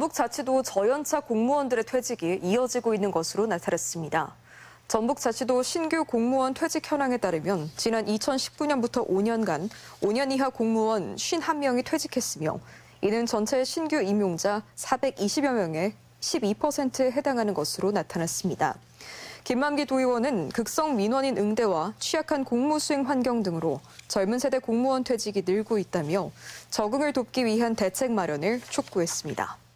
전북자치도 저연차 공무원들의 퇴직이 이어지고 있는 것으로 나타났습니다. 전북자치도 신규 공무원 퇴직 현황에 따르면 지난 2019년부터 5년간 5년 이하 공무원 51명이 퇴직했으며 이는 전체 신규 임용자 420여 명의 12%에 해당하는 것으로 나타났습니다. 김만기 도의원은 극성 민원인 응대와 취약한 공무 수행 환경 등으로 젊은 세대 공무원 퇴직이 늘고 있다며 적응을 돕기 위한 대책 마련을 촉구했습니다.